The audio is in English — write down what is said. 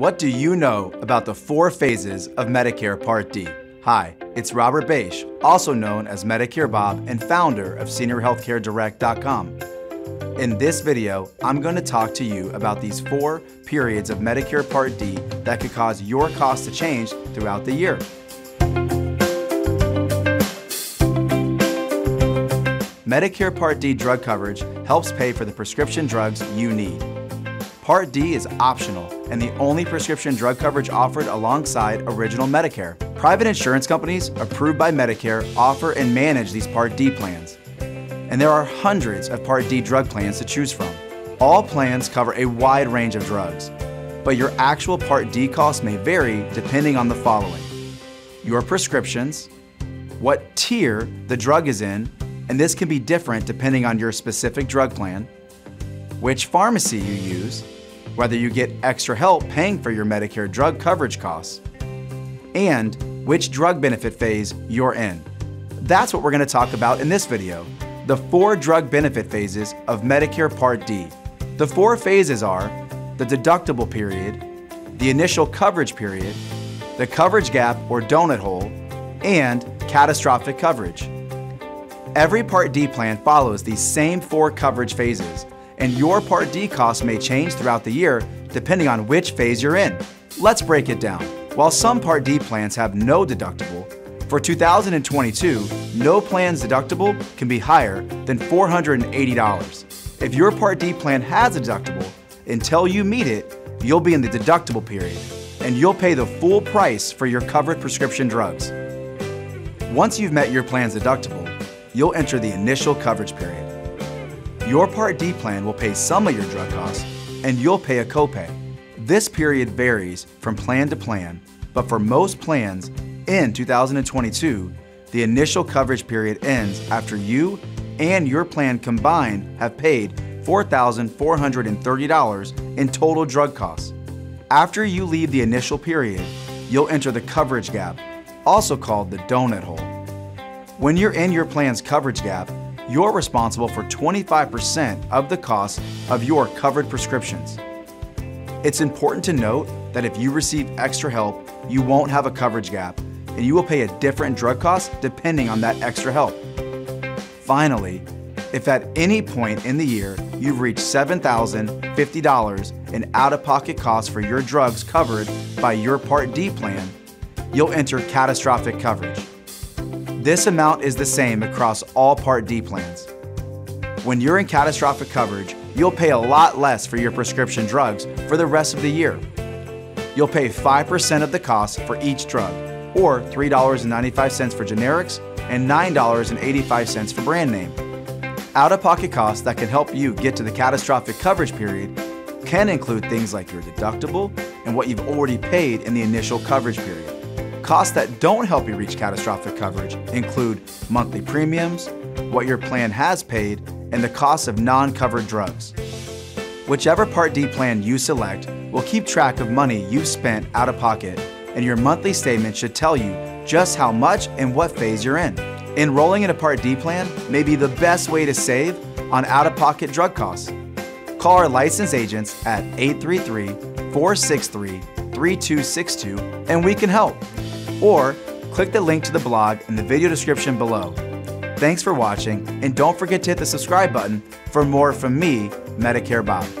What do you know about the four phases of Medicare Part D? Hi, it's Robert Bache, also known as Medicare Bob and founder of SeniorHealthCareDirect.com. In this video, I'm going to talk to you about these four periods of Medicare Part D that could cause your costs to change throughout the year. Medicare Part D drug coverage helps pay for the prescription drugs you need. Part D is optional and the only prescription drug coverage offered alongside Original Medicare. Private insurance companies approved by Medicare offer and manage these Part D plans. And there are hundreds of Part D drug plans to choose from. All plans cover a wide range of drugs, but your actual Part D costs may vary depending on the following your prescriptions, what tier the drug is in, and this can be different depending on your specific drug plan, which pharmacy you use, whether you get extra help paying for your Medicare drug coverage costs, and which drug benefit phase you're in. That's what we're going to talk about in this video, the four drug benefit phases of Medicare Part D. The four phases are the deductible period, the initial coverage period, the coverage gap or donut hole, and catastrophic coverage. Every Part D plan follows these same four coverage phases, and your Part D costs may change throughout the year depending on which phase you're in. Let's break it down. While some Part D plans have no deductible, for 2022, no plan's deductible can be higher than $480. If your Part D plan has a deductible, until you meet it, you'll be in the deductible period, and you'll pay the full price for your covered prescription drugs. Once you've met your plan's deductible, you'll enter the initial coverage period. Your Part D plan will pay some of your drug costs, and you'll pay a copay. This period varies from plan to plan, but for most plans in 2022, the initial coverage period ends after you and your plan combined have paid $4,430 in total drug costs. After you leave the initial period, you'll enter the coverage gap, also called the donut hole. When you're in your plan's coverage gap, you're responsible for 25% of the cost of your covered prescriptions. It's important to note that if you receive extra help, you won't have a coverage gap, and you will pay a different drug cost depending on that extra help. Finally, if at any point in the year you've reached $7,050 in out of pocket costs for your drugs covered by your Part D plan, you'll enter catastrophic coverage. This amount is the same across all Part D plans. When you're in catastrophic coverage, you'll pay a lot less for your prescription drugs for the rest of the year. You'll pay 5% of the cost for each drug, or $3.95 for generics and $9.85 for brand name. Out of pocket costs that can help you get to the catastrophic coverage period can include things like your deductible and what you've already paid in the initial coverage period. Costs that don't help you reach catastrophic coverage include monthly premiums, what your plan has paid, and the cost of non covered drugs. Whichever Part D plan you select will keep track of money you've spent out of pocket, and your monthly statement should tell you just how much and what phase you're in. Enrolling in a Part D plan may be the best way to save on out of pocket drug costs. Call our licensed agents at 833 463 3262 and we can help. Or click the link to the blog in the video description below. Thanks for watching, and don't forget to hit the subscribe button for more from me, Medicare Bob.